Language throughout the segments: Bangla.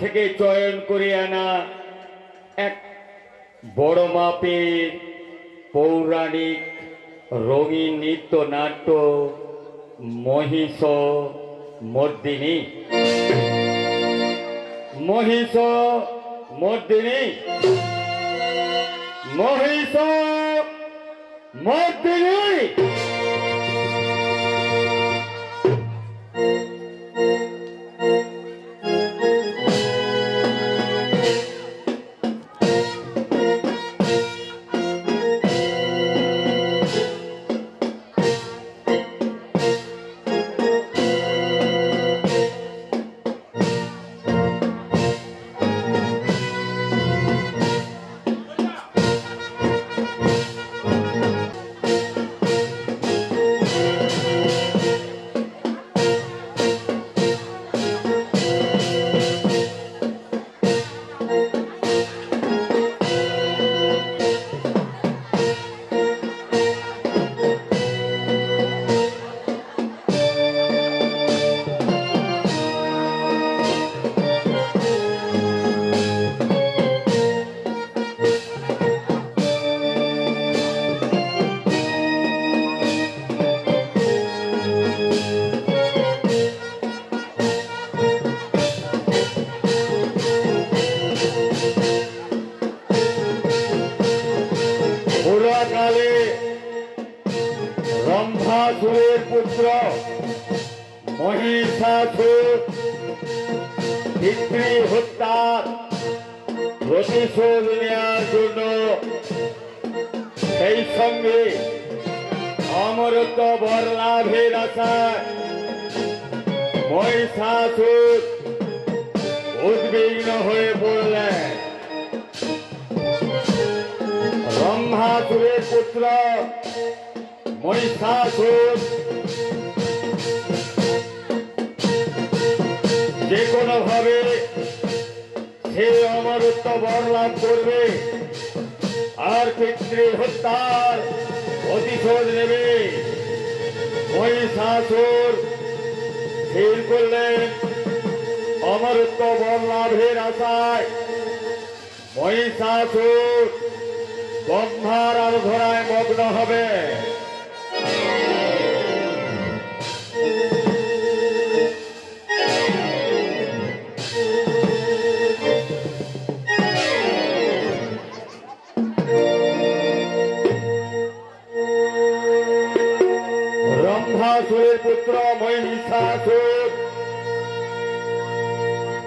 থেকে চয়ন করে আনা এক বড় মাপের পৌরাণিক রঙিন নৃত্য নাট্য মহিষ মর্দিনী। মহিষ মর্দিনী। মহিষ মর্দিনী।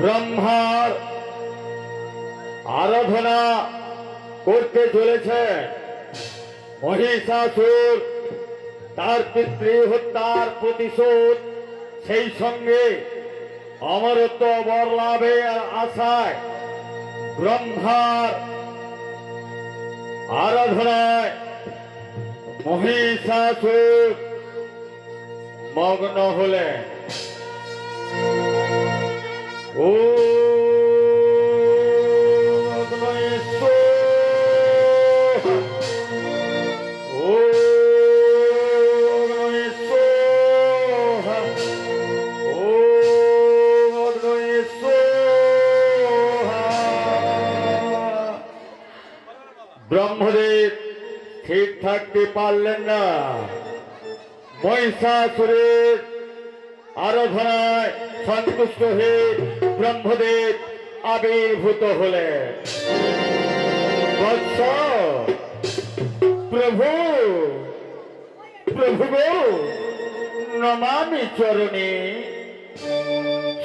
ব্রহ্মার আরাধনা করতে চলেছে। মহিষাসুর, তার পিতৃ হত্যার প্রতিশোধ, সেই সঙ্গে অমরত্ব বর লাভের আশায় ব্রহ্মার আরাধনায় মহিষাসুর মগ্ন হলেন। ব্রহ্মদেব ঠিক থাকতে পারলেন না। মহিষাসুরের আরাধনায় সন্তুষ্ট হয়ে ব্রহ্মদেব আবির্ভূত হলেন। প্রভু প্রভু নমামি চরণে।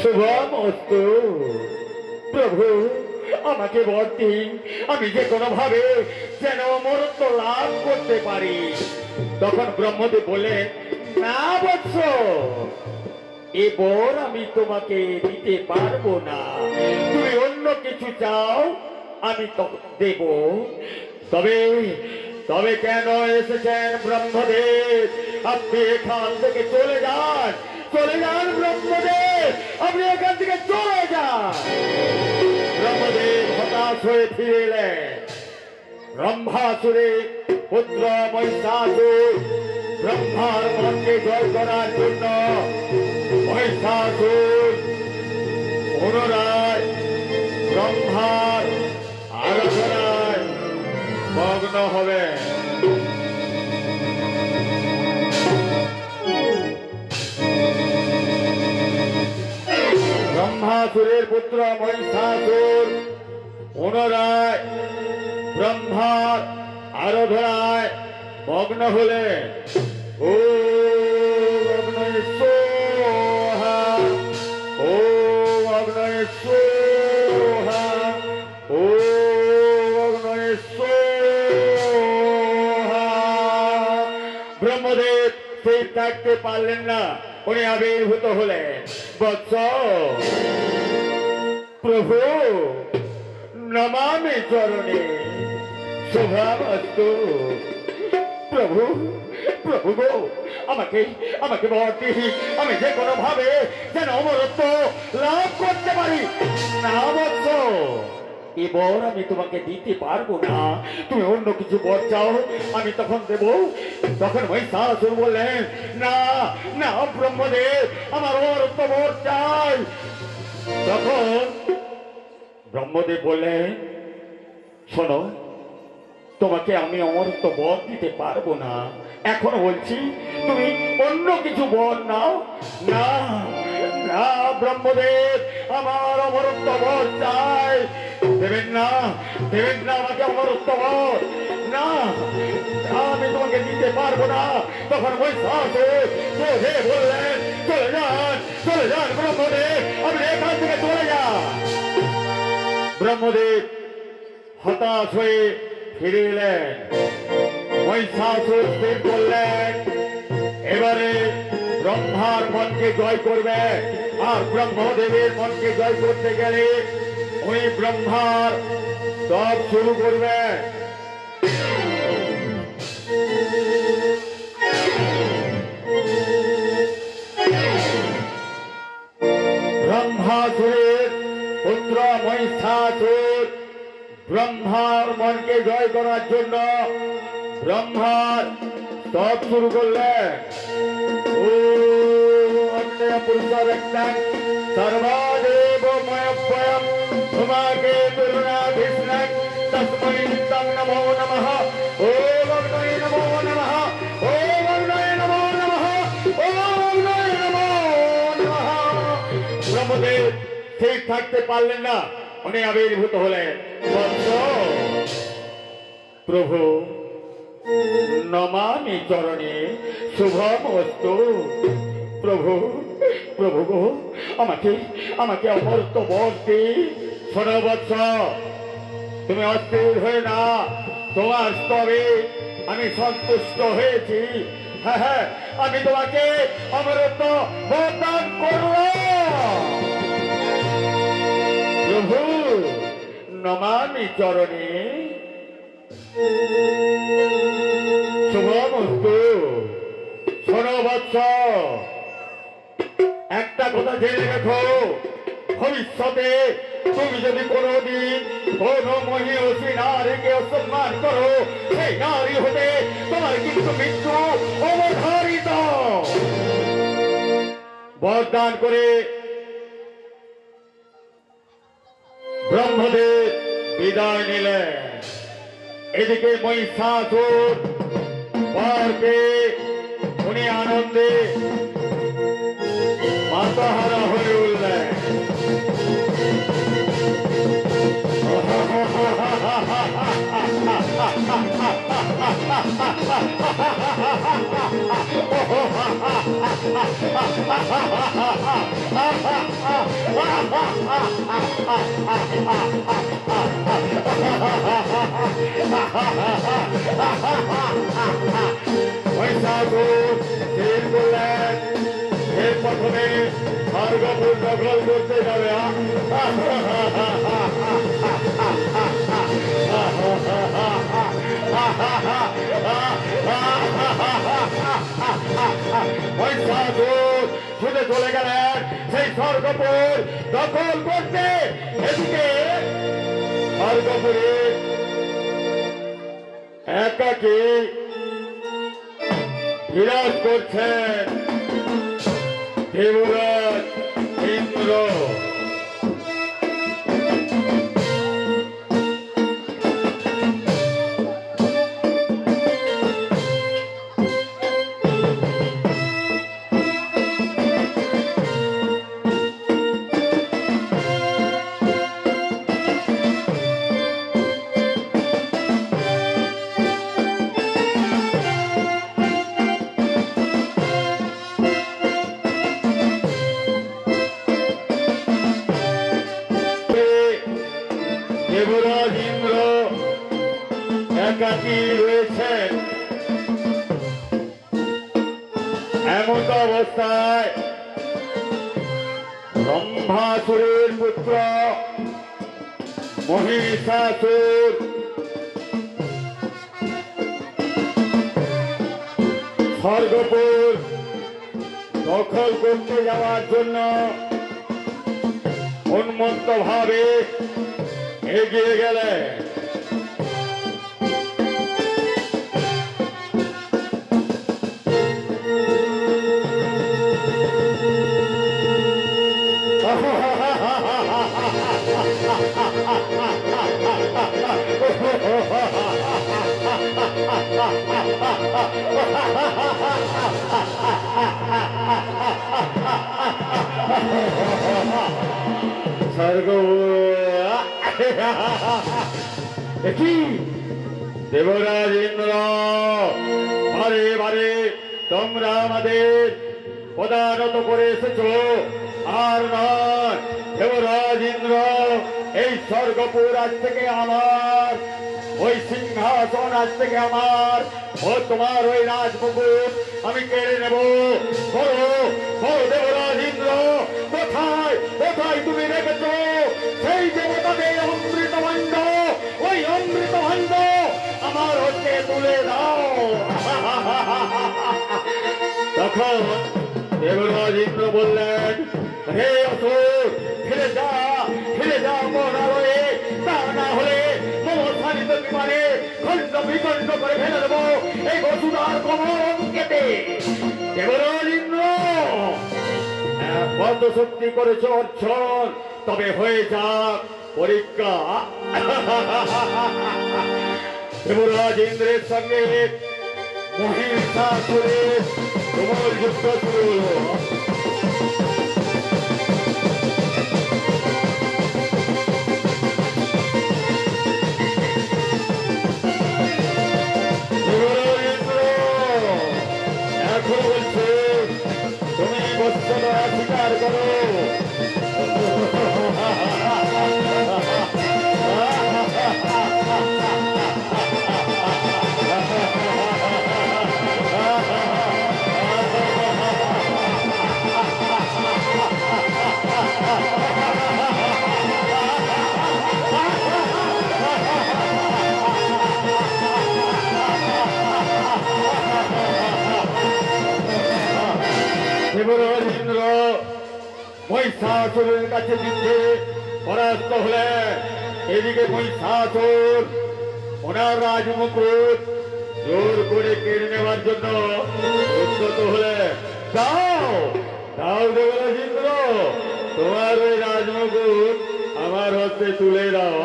শুভম অস্তু, প্রভু, আমাকে বর দিন, আমি যে কোনো ভাবে যেন অমরত্ব লাভ করতে পারি। তখন ব্রহ্মদেব বলে না বৎস এ বর আমি তোমাকে দিতে পারব না। তুমি অন্য কিছু চাও, আমি দেব। তবে তবে কেন এসেছেন ব্রহ্মদেব? আপনি এখান থেকে চলে যান চলে যান ব্রহ্মদেব। আপনি এখান থেকে চলে যান। ব্রহ্মদেব হতাশ হয়ে ফিরে এলেন। ব্রহ্মাসুরে পুত্র মহিষাসুর ব্রহ্মার মনকে জয় করার জন্য মহিষাসুর ব্রহ্মার আরাধনায় মগ্ন হবে। ব্রহ্মাসুরের পুত্র মহিষাসুর, পুনরায় ব্রহ্মার আরাধনায় মগ্ন হলেন ও অগ্নয় সেই পারলেন না, উনি আবির্ভূত হলেন। বৎস। প্রভু, নমামি চরণে। শোভাবস্তু প্রভু প্রভু গো, আমাকে আমাকে বলতে আমি যে কোনো ভাবে যেন অমরত্ব লাভ করতে পারি। না, বৎস। এ বর আমি তোমাকে দিতে পারব না। তুমি অন্য কিছু বর চাও আমি তখন দেব। তখন মহিষাসুর বললেন, না না, ব্রহ্মদেব, আমার অমরত্ব বর চাই। তখন ব্রহ্মদেব বললেন, শোনো, তোমাকে আমি অমরত্ব বর দিতে পারব না। এখন বলছি, তুমি অন্য কিছু বর নাও। না না, ব্রহ্মদেব, আমার অমরত্ব বর চাই। দেবেন না দেবেন না আমাকে অমরত্ব বর না, আমি তোমাকে দিতে পারব না। তখন ওই সাহসে হে বললেন, চলে যান চলে যান ব্রহ্মদেব আপনি এখান থেকে চলে যান ব্রহ্মদেব হতাশ হয়ে ফিরে এলেন। মহিষাসুর স্থির করলেন এবারে ব্রহ্মার মনকে জয় করবে। আর ব্রহ্মদেবের মনকে জয় করতে গেলে উনি ব্রহ্মার তপ শুরু করবে। ব্রহ্মাসুরের পুত্র মহিষাসুর ব্রহ্মার মনকে জয় করার জন্য ব্রহ্মার তপ শুরু করলেন ও অগ্নেয় পুরুষের একটা সর্বাদেব নিত্যং নমো নমঃ। ওম অগ্নয়ে নমো নমঃ। ওম অগ্নয়ে নমো নমঃ। ওম অগ্নয়ে নমো নমঃ। ব্রহ্মদেব ঠিক থাকতে পারলেন না। উনি আবির্ভূত হলেন। প্রভু নমামি চরণে শুভম অস্তু। প্রভু প্রভু গো, আমাকে আমাকে অমর্ত বর্তি শোনো বৎস, তুমি অস্থির হয়ে না। তোমার স্তরে আমি সন্তুষ্ট হয়েছি। হ্যাঁ হ্যাঁ আমি তোমাকে অমরত্ব বরদান করলাম প্রভু, নমামি চরণে শুভমস্তু। শোনো একটা কথা জেনে রেখো। ভবিষ্যতে তুমি যদি কোনোদিন কোন মহিষী নারীকে অসম্মান করো, সেই নারী হতে তোমার কিন্তু মৃত্যু অবধারিত। বরদান করে ব্রহ্মদেব বিদায় নিলেন। এদিকে মহিষাসুর পরকে উনি আনন্দে মাতাহারা হয়ে উঠলেন। মহিষাসুর স্থির করলেন এর প্রথমে স্বর্গপুর দখল করতে যাবে ছুটে চলে গেলেন সেই স্বর্গপুর দখল করতে। এদিকে স্বর্গপুরে একাকে বিরাজ করছেন দেবরাজ ইন্দ্র। এমন তো অবস্থায় ব্রহ্মাসুরের পুত্র মহিষাসুর। স্বর্গপুর দখল করতে যাওয়ার জন্য উন্মত্ত ভাবে এগিয়ে গেলেন। স্বর্গ কি দেবরাজ ইন্দ্র বারে বারে তোমরা আমাদের পদানত করে এসেছ। আর নয় দেবরাজ ইন্দ্র এই স্বর্গপুর আজ থেকে আমার ওই সিংহাসন আজ থেকে আমার। ও তোমার ওই রাজপুকুর, আমি কেড়ে নেব। বলো বলো দেবরাজ ইন্দ্র, কোথায় কোথায় তুমি রেখেছ? সেই দেবতাদের অমৃত ভাণ্ড, ওই অমৃত ভাণ্ড আমার হচ্ছে তুলে দাও। তখন দেবরাজ ইন্দ্র বললেন, হে অসুর, ফিরে যা ফিরে যা মহালয়ে খণ্ড বিখণ্ড করে ফেলে শক্তি করেছ অর্জন তবে হয়ে যাক পরীক্ষা। দেবরাজ ইন্দ্রের সঙ্গে মহিষাসুরের তোমার যুদ্ধ শুরু হলো। মহিষাসুরের কাছে যুদ্ধে পরাস্ত হলেন এদিকে মহিষাসুর ওনার রাজমুকুট জোর করে কেড়ে নেওয়ার জন্য উদ্যত হলেন দাও! দাও দেবরাজ ইন্দ্র তোমার ওই রাজমুকুট আমার হস্তে তুলে দাও!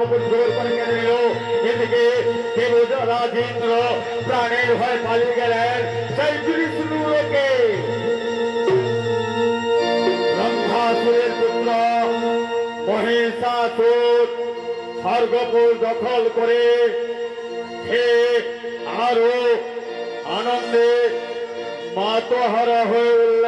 রাজমুকুট জোর করে কেড়ে নিল। এদিকে দেবরাজেন্দ্র প্রাণের ভয় পালিয়ে গেলেন। সেই বিষ্ণুলোকে ব্রহ্মাসুরের পুত্র মহিষাসুর স্বর্গপুর দখল করে হে আরও আনন্দে মাতহারা হয়ে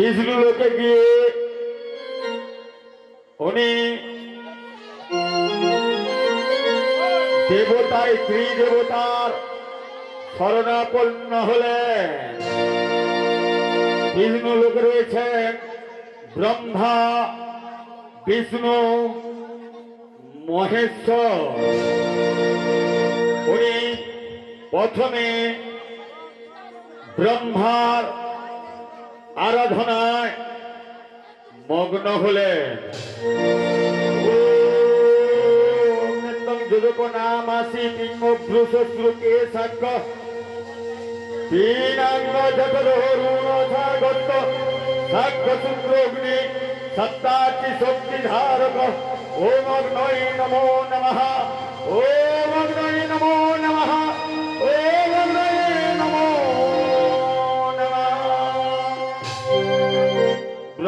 বিষ্ণু লোকে গিয়ে উনি দেবতায় স্ত্রী দেবতার শরণাপন্ন হলেন। বিষ্ণু লোক রয়েছেন, ব্রহ্মা, বিষ্ণু, মহেশ্বর। উনি প্রথমে ব্রহ্মার আরাধনায় মগ্ন হলেন। নাম আসি ভ্রুশত্রুকে সাক্ষ্য তিনাঙ্গ যত সাগত সাক্ষ্য শুক্র অগ্নি সত্তাচি শক্তি ধারক ওম অগ্নয় নমো নমঃ ওম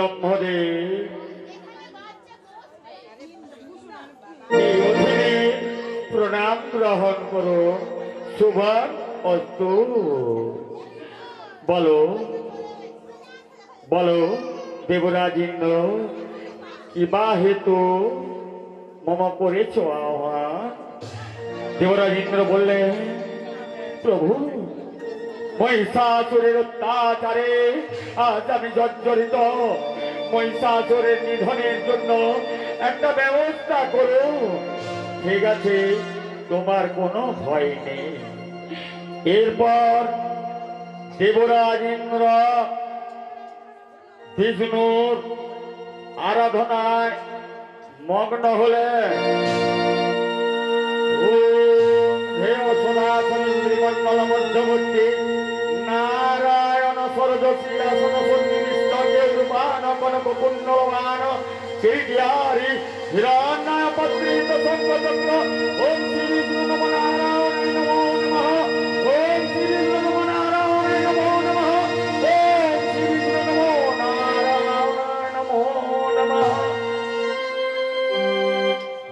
ব্রহ্মদেব প্রণাম গ্রহণ করো। শুভ অস্তু। বলো বলো দেবরাজ ইন্দ্র কি বা হেতু মম করেছ আহ্বান? দেবরাজ ইন্দ্র বললেন প্রভু মহিষাসুরের অত্যাচারে আজ আমি জর্জরিত। মহিষাসুরের নিধনের জন্য একটা ব্যবস্থা করো। ঠিক আছে, তোমার কোনো ভয় নেই। এরপর দেবরাজ ইন্দ্র বিষ্ণুর আরাধনায় মগ্ন হলেন। দেব সনাতনী শ্রীমণ্ডল মধ্যবর্তী কুণ্ডলমান শ্রীডিয়ারি হিরণ্যয় পত্রিত সঙ্গচক্র ওম শ্রী বিষ্ণু নম নারায়ণ নমো নমঃ ওম শ্রী বিষ্ণু নম নারায়ণ নমো নমঃ ওম শ্রী বিষ্ণু নমো নারায়ণ নমো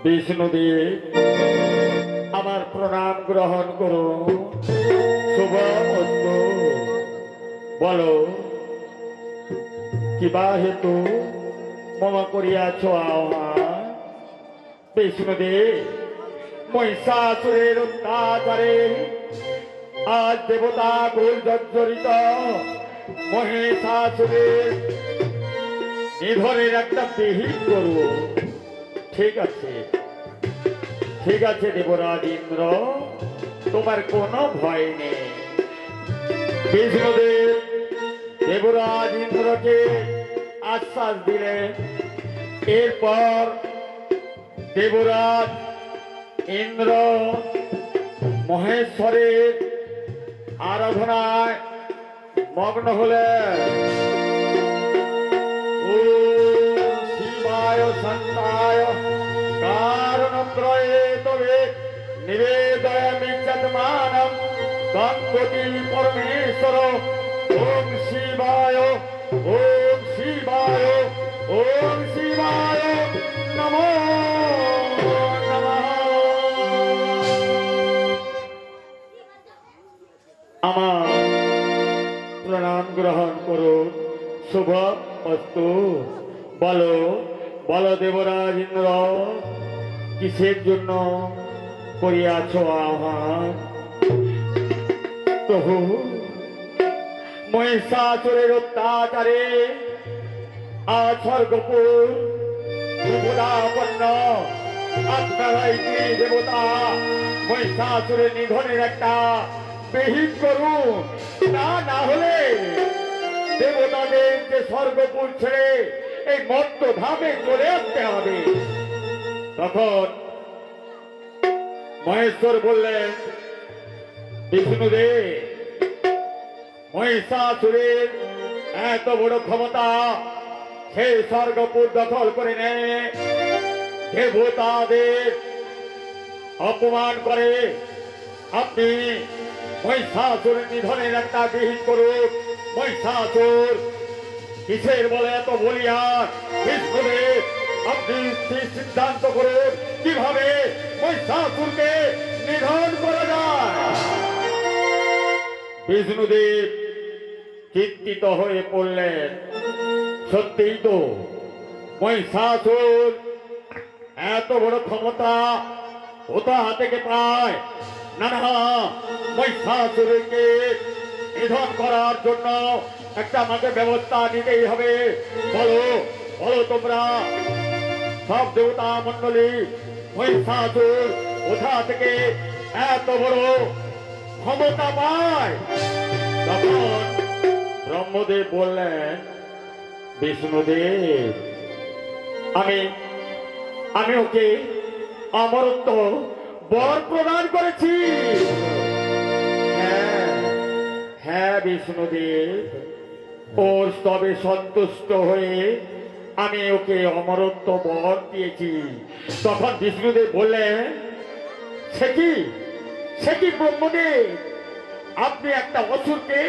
বিষ্ণুদেব আমার প্রণাম গ্রহণ করো। শুভ বলো। কিবা হেতু? মম করিয়াছ আহ্বান বিষ্ণুদেব মহিষাসুরের অত্যাচারে আজ দেবতা কুল জর্জরিত মহিষাসুরের নিধনের একটা বিহিত করব। ঠিক আছে। ঠিক আছে দেবরাজ ইন্দ্র, তোমার কোনো ভয় নেই। বিষ্ণুদেব দেবরাজ ইন্দ্রকে আশ্বাস দিলেন এরপর দেবরাজ ইন্দ্র মহেশ্বরের আরাধনায় মগ্ন হলেন। ওম শিবায় শান্তায় কারণত্রয়ে তবে নিবেদয়ামি চন্মানম গঙ্গতি পরমেশ্বর ওম শিবায় নমো আমার প্রণাম গ্রহণ করুন। শুভ অস্তু বলো বলো দেবরাজ কিসের জন্য করিয়াছ আহ্বান? প্রভু মহিষাসুরের অত্যাচারে আজ স্বর্গপুর ত্রিপুরাপন্ন আপনারাই কি দেবতা মহিষাসুরের নিধনের একটা বিহিত করুন না না হলে দেবতাদের যে স্বর্গপুর ছেড়ে এই মর্ত ধামে চলে আসতে হবে। তখন মহেশ্বর বললেন, বিষ্ণুদেব মহিষাসুরের এত বড় ক্ষমতা সেই স্বর্গপুর দখল করে নেয়। দেবতাদের অপমান করে। আপনি মহিষাসুরের নিধনের একটা বিহিত করুন মহিষাসুর কিসের বলে এত বলিয়ার বিষ্ণুদেব আপনি সিদ্ধান্ত করুন কীভাবে মহিষাসুরকে নিধন করা যায়? বিষ্ণুদেব চিন্তিত হয়ে পড়লেন সত্যিই তো মহিষাসুর এত বড় ক্ষমতা কোথা থেকে পায়? না না মহিষাসুরকে নিধন করার জন্য একটা আমাকে ব্যবস্থা নিতেই হবে। বলো বলো তোমরা, সব দেবতা মন্ডলী মহিষাসুর কোথা থেকে এত বড় ক্ষমতা পায়? তখন ব্রহ্মদেব বললেন, বিষ্ণুদেব, আমি আমি ওকে অমরত্ব বর প্রদান করেছি। হ্যাঁ হ্যাঁ বিষ্ণুদেব, ওর স্তবে সন্তুষ্ট হয়ে আমি ওকে অমরত্ব বর দিয়েছি। তখন বিষ্ণুদেব বললেন, সে কি? সে কি ব্রহ্মদেব? আপনি একটা অসুরকে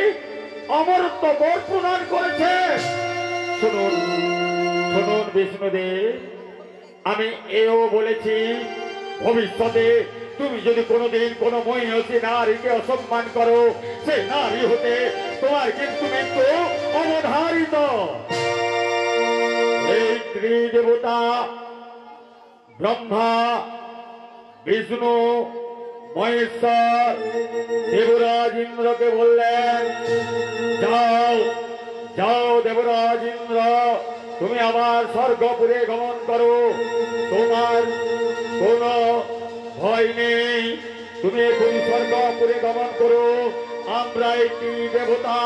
অমরত্ব বর প্রদান করেছেন শুনুন শুনুন বিষ্ণুদেব আমি এও বলেছি, ভবিষ্যতে তুমি যদি কোনোদিন কোনো মহিষী নারীকে অসম্মান করো, সে নারী হতে তোমার কিন্তু মৃত্যু অবধারিত। এই ত্রিদেবতা, ব্রহ্মা, বিষ্ণু মহেশ্বর দেবরাজ ইন্দ্রকে বললেন, যাও যাও দেবরাজ ইন্দ্র, তুমি আবার স্বর্গপুরে গমন করো। তোমার কোনো ভয় নেই। তুমি এখন স্বর্গপুরে গমন করো। আমরা একটি দেবতা।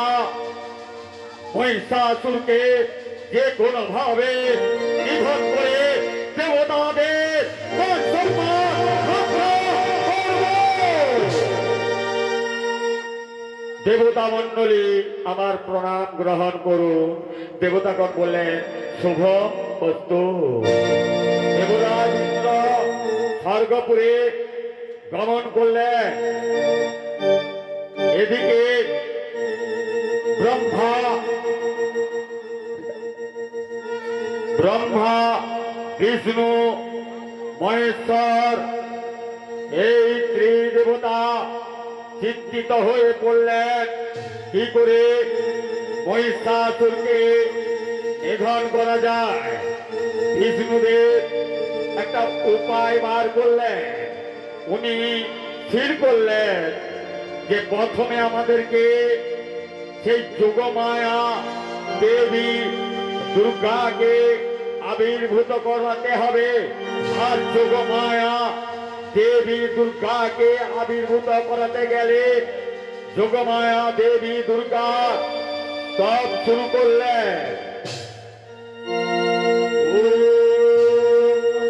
মহিষাসুরকে যে কোনো ভাবে নিধন করে দেবতাদের দেবতা মন্ডলী আমার প্রণাম গ্রহণ করুন। দেবতাগণ বললেন, শুভ বস্তু। দেবরাজ ইন্দ্র স্বর্গপুরে গমন করলেন। এদিকে ব্রহ্মা ব্রহ্মা, বিষ্ণু, মহেশ্বর, এই ত্রিদেবতা চিন্তিত হয়ে পড়লেন। কি করে? মহিষাসুরকে নিধন করা যায়। বিষ্ণুদেব একটা উপায় বার করলেন। উনি স্থির করলেন যে প্রথমে আমাদেরকে সেই যোগমায়া দেবী দুর্গাকে আবির্ভূত করাতে হবে। আর যোগমায়া দেবী দুর্গাকে আবির্ভূত করাতে গেলে যোগমায়া দেবী দুর্গা সব শুরু করলেন।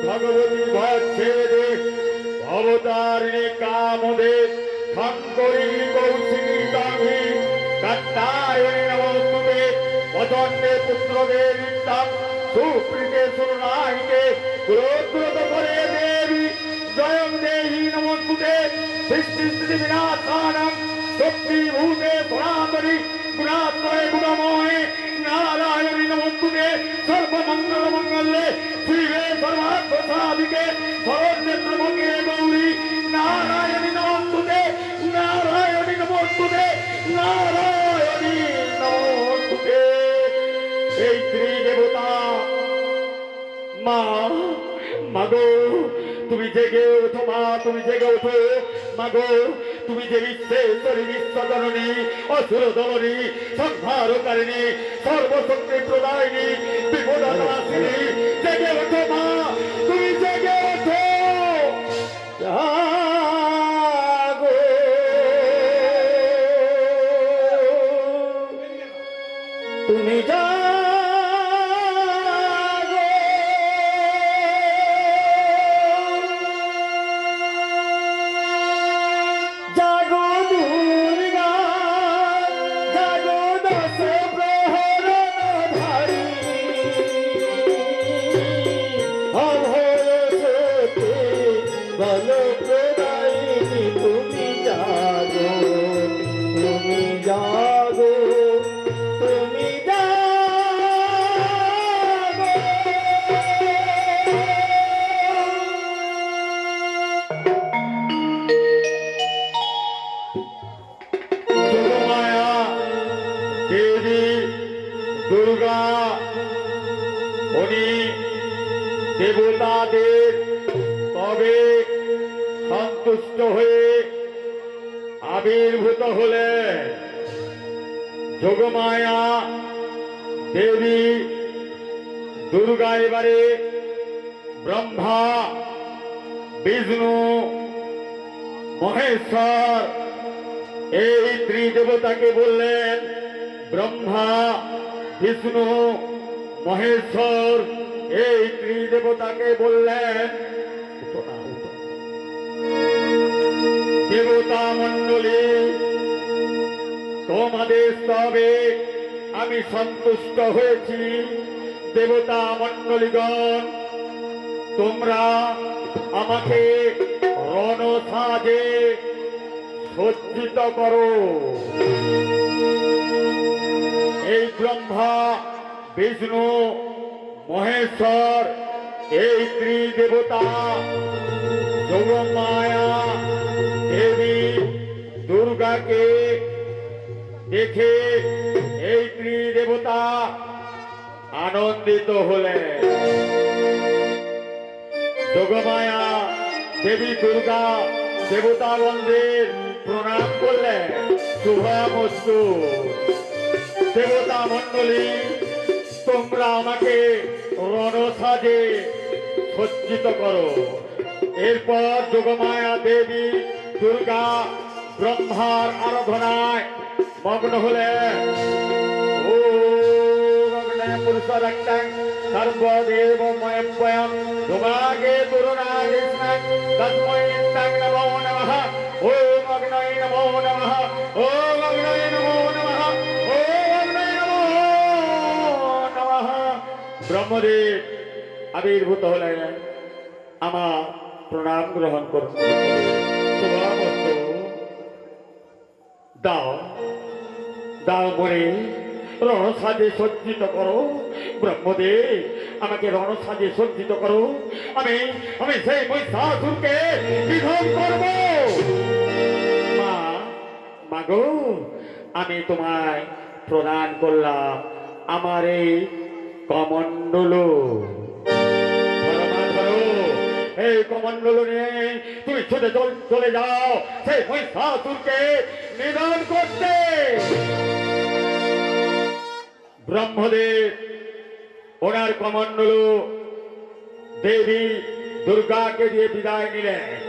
ভগবতী ভক্ষেদে ভবতারিণী কামদে শঙ্করী কৌশিনী দামি দত্তায়ণী নমস্তুতে পদন্তে পুত্রদে নিত্যম সুপ্রীতে সুরনাহিতে ক্রোধ করে দেবী। জয়ং দেহি নমস্তুতে সৃষ্টি স্থিতি বিনাশানং শক্তি ভূতে সনাতনী গুণাত্ময় গুণময় নারায়ণী নমস্তুতে সর্বমঙ্গল মঙ্গলে শ্রীরে সর্বাত্ম সাধিকে সর্বনেত্র ভঙ্গে গৌরী নারায়ণী নমস্তুতে নারায়ণী নমস্তুতে নারায়ণী নমস্তুতে এই ত্রিদেবতা মা মাগো তুমি জেগে ওঠো, মা, তুমি জেগে ওঠো। মাগো, তুমি যে বিশ্বেশ্বরী বিশ্বজননী অসুর দলনী সংহারকারিণী সর্বশক্তি প্রদায়িনী বিপদ জেগে ওঠো, মা। আবির্ভূত হলেন যোগমায়া দেবী দুর্গা এবারে ব্রহ্মা, বিষ্ণু, মহেশ্বর, এই ত্রিদেবতাকে বললেন, ব্রহ্মা, বিষ্ণু, মহেশ্বর, এই ত্রিদেবতাকে বললেন দেবতা মণ্ডলী তোমাদের স্তবে আমি সন্তুষ্ট হয়েছি দেবতা মণ্ডলীগণ তোমরা আমাকে রণসাজে সজ্জিত করো। এই ব্রহ্মা, বিষ্ণু, মহেশ্বর, এই ত্রিদেবতা যোগমায়া দেবী দুর্গাকে দেখে এই ত্রিদেবতা আনন্দিত হলেন। যোগমায়া দেবী দুর্গা দেবতাগণদের প্রণাম করলেন। শুভমস্তু। দেবতা মণ্ডলী, তোমরা আমাকে রণসাজে সজ্জিত করো। এরপর যোগমায়া দেবী দুর্গা ব্রহ্মার আরাধনায় মগ্ন হলে ও ব্রহ্মদেব আবির্ভূত হলেন। আমার প্রণাম গ্রহণ করুন দাও। দাও মরে রণসাজে সজ্জিত করো। ব্রহ্মদেব, আমাকে রণসাজে সজ্জিত করো। আমি আমি সেই মহিষাসুরকে নিধন করব। মা, মাগো, আমি তোমায় প্রদান করলাম আমার এই কমণ্ডল। এই কমণ্ডল নিয়ে তুমি ছুটে চল- যাও। সেই মহিষাসুরকে নিধন করতে। ব্রহ্মদেব, ওনার কমণ্ডল দেবী দুর্গাকে দিয়ে বিদায় নিলেন।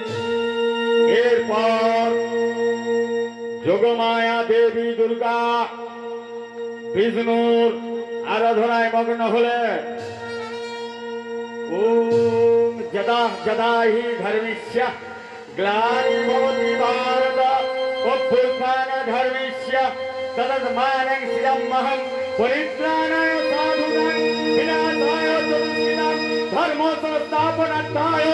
এরপর যোগমায়া দেবী দুর্গা, বিষ্ণুর আরাধনায় মগ্ন হলেন। ॐ जदा जदा ही धर्मिष्य ग्लानिमोत्पादोत्फुल्पानधर्मिष्य तदत्मानं शिरमहं परित्राणाय साधुनां विनाशाय धर्मो संस्थापनार्थाय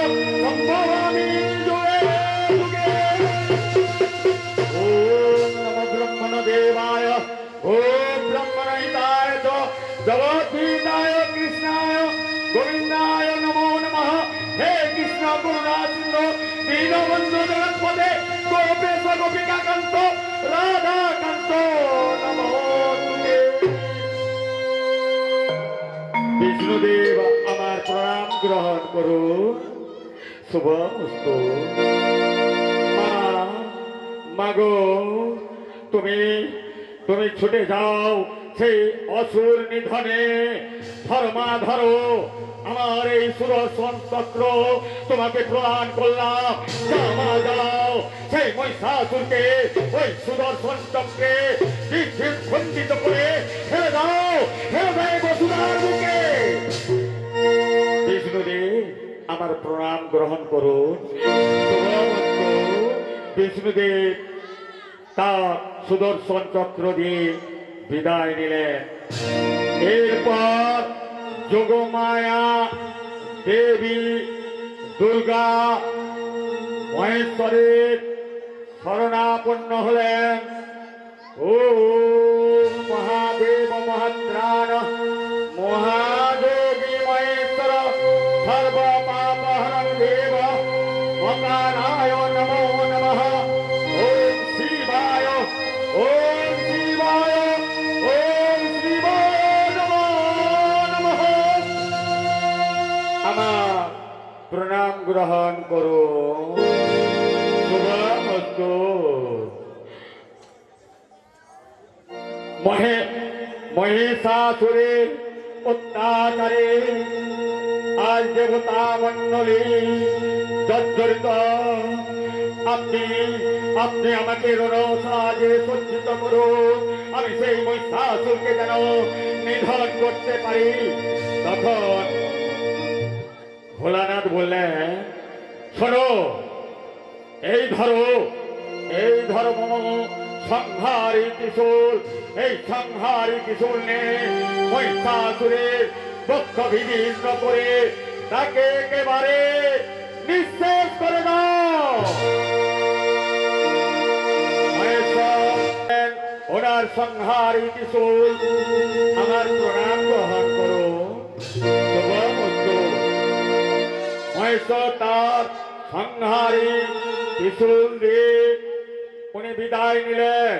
বিষ্ণুদেব আমার প্রণাম গ্রহণ করুন শুভ মা মাগো তুমি তুমি ছুটে যাও। সেই অসুর নিধনে। ধর্মা ধরো আমার এই সুদর্শন চক্র তোমাকে প্রদান করলাম। জামা যাও সেই মহিষাসুরকে, ওই সুদর্শন চক্রে খণ্ডিত করে ফেলে দাও। ফেলে দেয় বসুধার বুকে। আমার প্রণাম গ্রহণ করুন। বিষ্ণুদেব তার সুদর্শন চক্র দিয়ে বিদায় নিলেন এরপর যোগমায়া দেবী দুর্গা মহেশ্বরের শরণাপন্ন হলেন। ও গ্রহণ করো। মহে মহিষাসুরের অত্যাচারে আজ দেবতা মন্ডলী জর্জরিত। আপনি আপনি আমাকে রণ সাহায্যে সজ্জিত করুন আমি সেই মহিষাসুরকে যেন নিধন করতে পারি। তখন ভোলানাথ বললেন, শোনো, এই ধরো এই ধরো মম, সংহারী ত্রিশূল, এই সংহারী ত্রিশূল নিয়ে মহিষাসুরের বক্ষ করে তাকে একেবারে নিঃশেষ করে দাও। ওনার সংহারী কিশোর আমার প্রণাম গ্রহণ করো। মহেশ্বর তার সংহারী ত্রিশূল দিয়ে উনি বিদায় নিলেন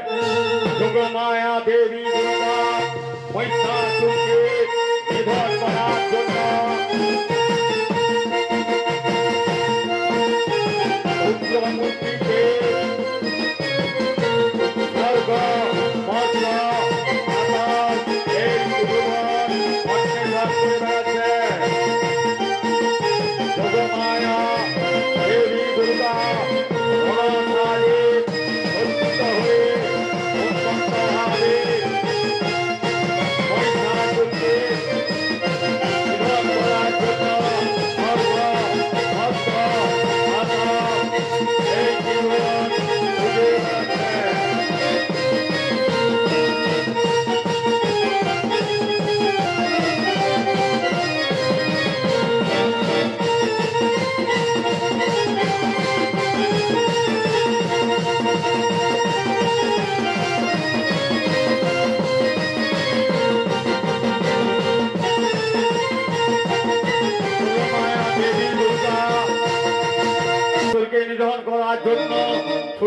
যোগমায়া দেবী দুর্গা মহিষাসুরকে নিধন করার জন্য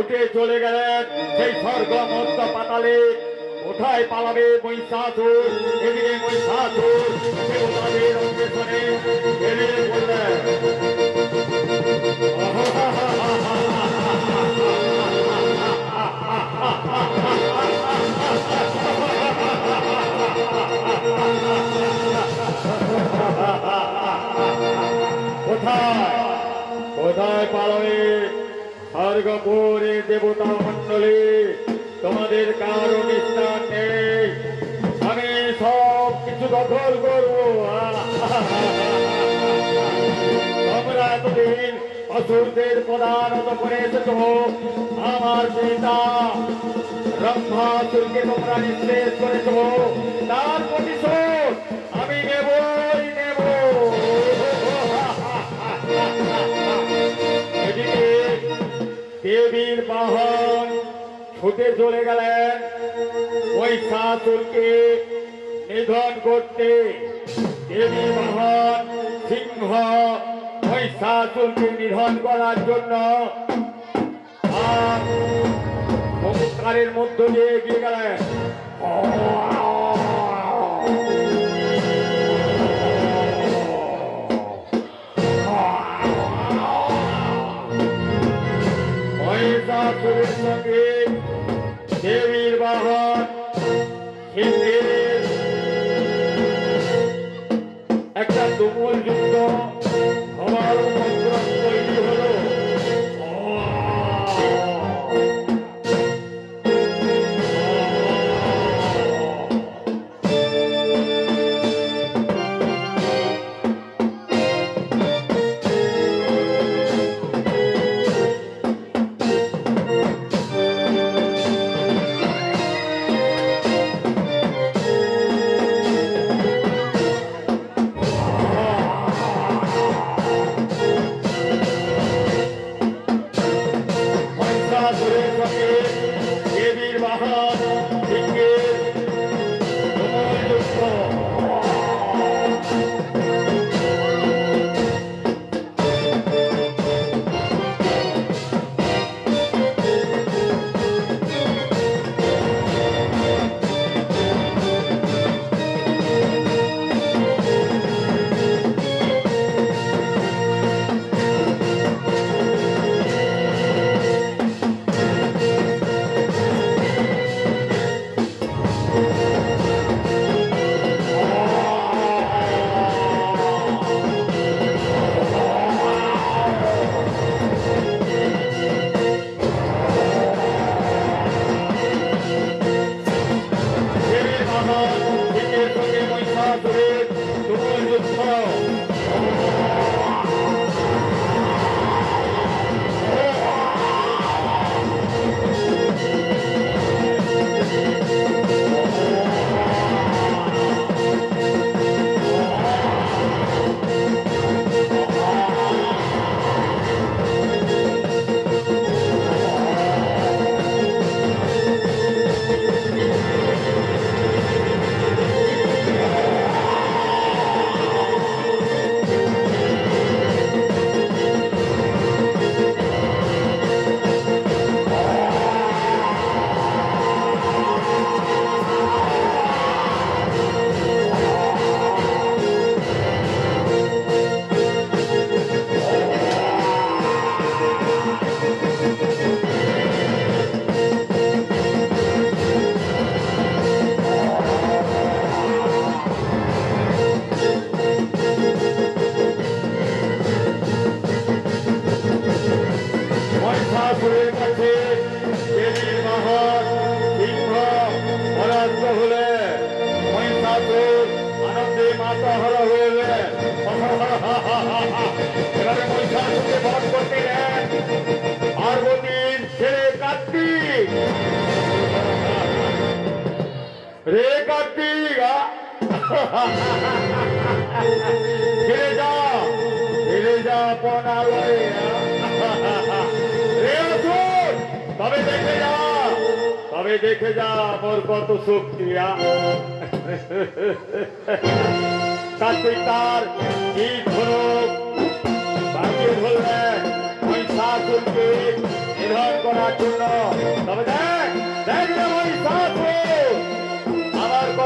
ছুটে চলে গেলেন সেই স্বর্গ মধ্য পাতালে কোথায় পালাবে মহিষাসুর এদিকে মহিষাসুর দেবতাদের স্বর্গপুরে দেবতা মণ্ডলী, তোমাদের কারও নিস্তার নেই। আমি সব কিছু দখল এতদিন অসুরদের করে আমার পিতা ব্রহ্মাসুরকে তোমরা করেছ। তার প্রতিশোধ দেবীর বাহন ছুটে চলে গেলেন ওই শাশুরকে নিধন করতে। দেবী বাহন, সিংহ ওই শাশুরকে নিধন করার জন্য আর মধ্য দিয়ে এগিয়ে গেলেন।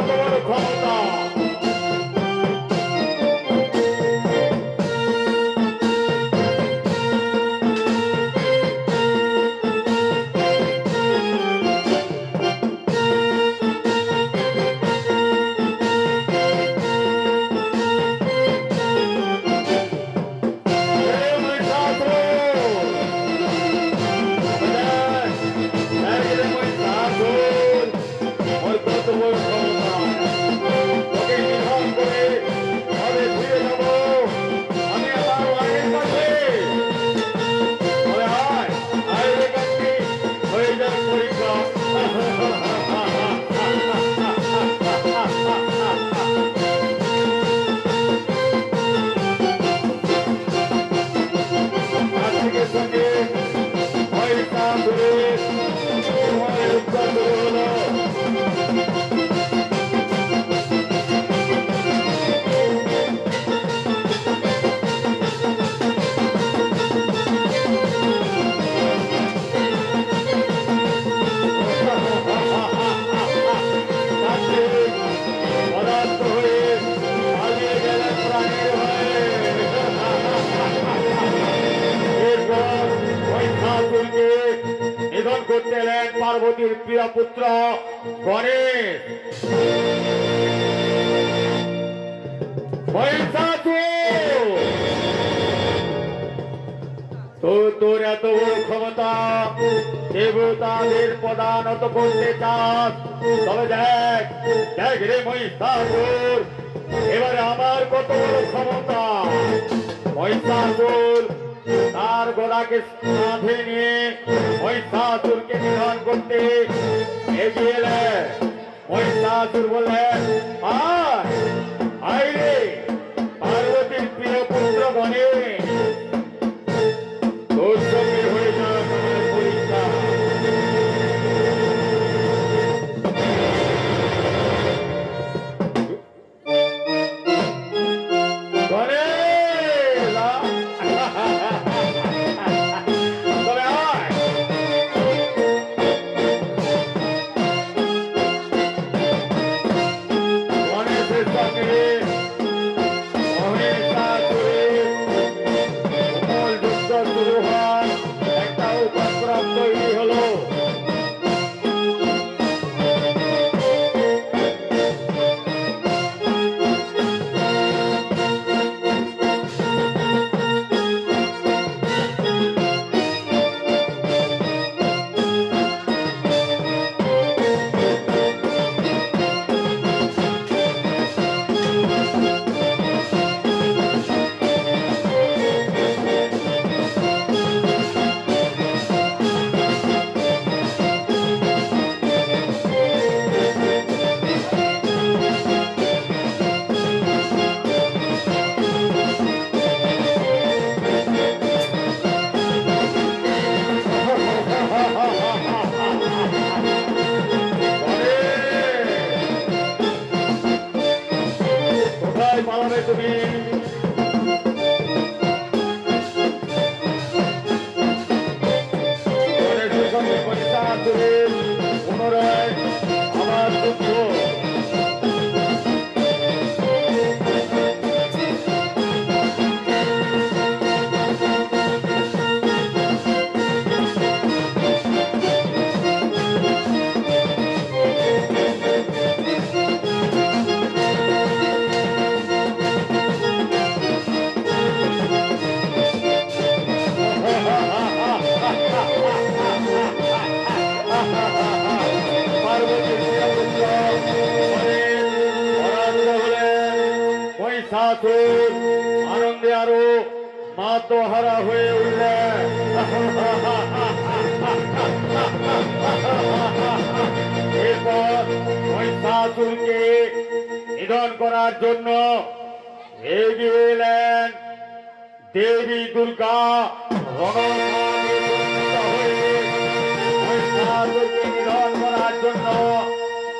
Todo mundo conta. পয়সা দে তো তোর এত ক্ষমতা দেবতাদের পদানত করতে চাস। তবে দেখ দেখ রে মহিষাসুর, এবারে আমার কত বড় ক্ষমতা? মহিষাসুর, তার গোড়াকে সাথে নিয়ে মহিষাসুরকে নিধন করতে এগিয়ে এলেন মহিষাসুর বললেন আয় রে।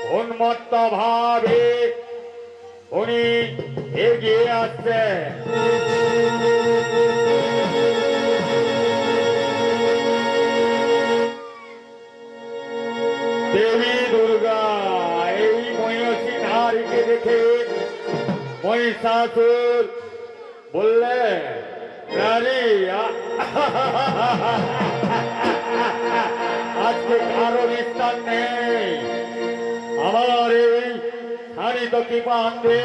উন্মত্ত ভাবে উনি এগিয়ে আসছেন। দেবী দুর্গা, এই মহিষী নারীকে দেখে মহিষাসুর বললে নারী আজকে কারও স্থান নেই। আমার এই হারিত কৃপান্তে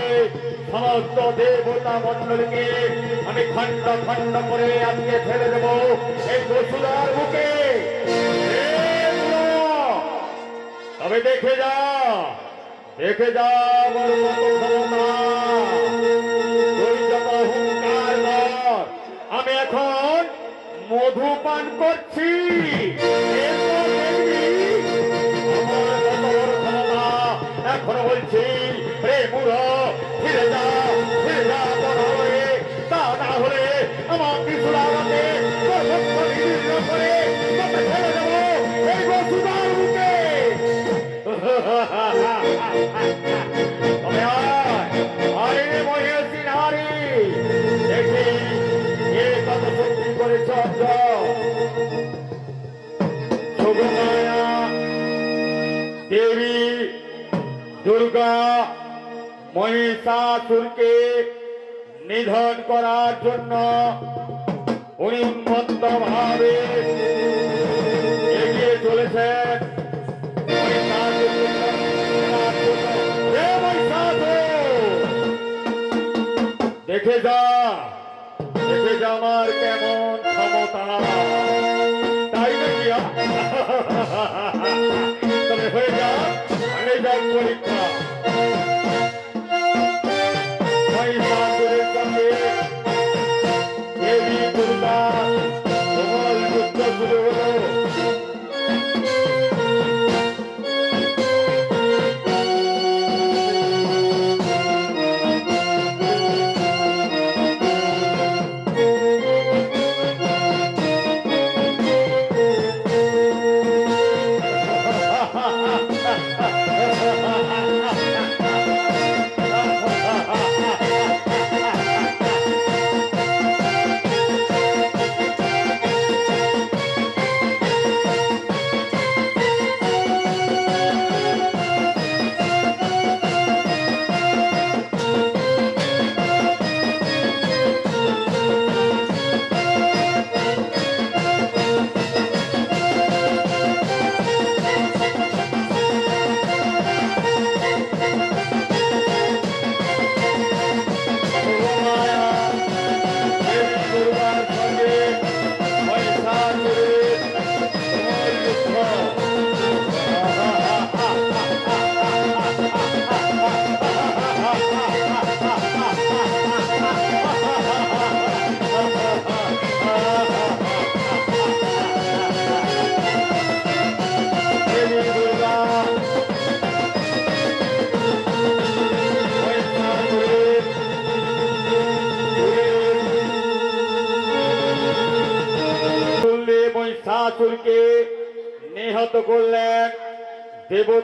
সমস্ত দেবতা মন্ডলীকে আমি খণ্ড খণ্ড করে আজকে ফেলে দেবো। এই বসুদার বুকে। তবে দেখে যা দেখে যা আমি এখন মধু পান করছি। দুর্গা মহিষাসুরকে নিধন করার জন্য ভাবে এগিয়ে চলেছেন। দেখে যা দেখে যা আমার কেমন ক্ষমতা। তাই নাকি? হয়ে যা আগে যাক পরীক্ষা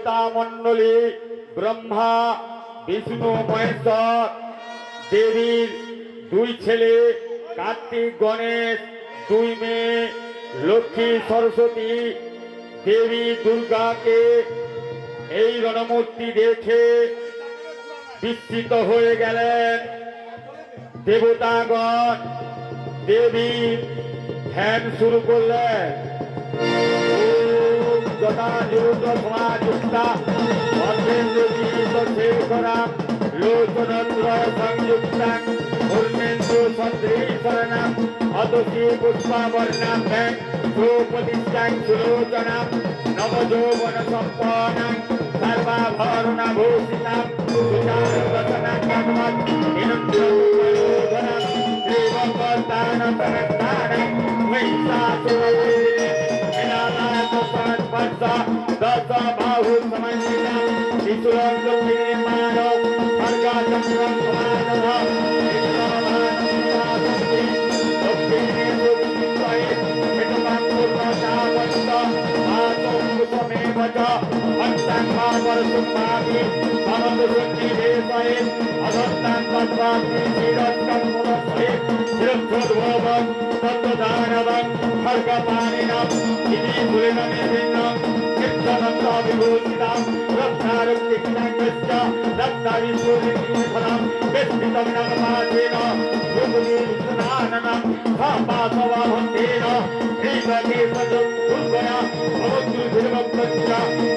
দেবতা ব্রহ্মা, বিষ্ণু, মহেশ্বর, দেবীর দুই ছেলে, কার্তিক, গণেশ, দুই মেয়ে, লক্ষ্মী, সরস্বতী, দেবী, দুর্গাকে এই রণমূর্তি দেখে বিস্মিত হয়ে গেলেন। দেবতাগণ, দেবী, ধ্যান শুরু করলেন। যথাযুত সমাযুক্তা অর্ধেন্দ্রজীত শেখরা লোচনত্রয় সংযুক্তা পূর্ণেন্দু সদৃশরণম অতসী পুষ্পাবর্ণাম ব্যাং সুপ্রতিষ্ঠাং সুলোচনাম নবযৌবন সম্পন্নাং সর্বাভরণভূষিতাম paksa dasa bahu samayana itulam kapini mano harga tamram kumana Thank you. का पानी नाम इन्हीं भूले न निर्विन्नम किंचनम साभिभूतिनाम रत्नारम किंचनकस्य रत्नारी सूर्यकिंचनम विस्मितम नगमादेन भूमिविष्णाननम भापासवाहंतेन श्रीमती सजम उर्वरा भवतु धिरवक्तस्य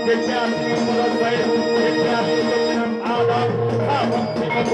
दिव्यास्मि परद्वय दिव्यास्मि कृष्णम आदम भावम श्रीमती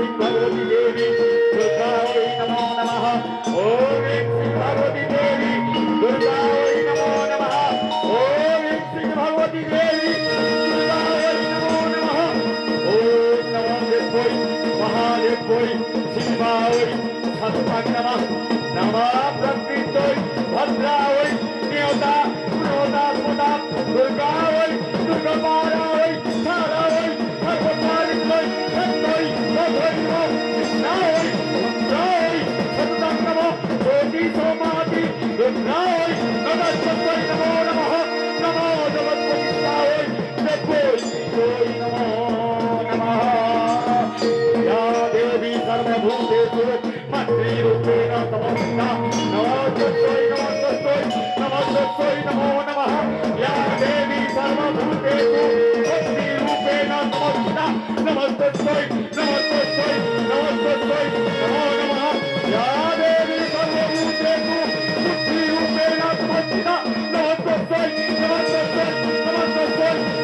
सिंहवती देवी नमो नमः ओ नमो नमः। या देवी सर्वभूतेषु शक्ति रूपेण नमोस्तुता। नमस्तत्वै नमस्तत्वै नमस्तत्वै, नमो नमः। या देवी सर्वभूतेषु शक्ति रूपेण नमोस्तुता। नमस्तत्वै नमस्तत्वै नमस्तत्वै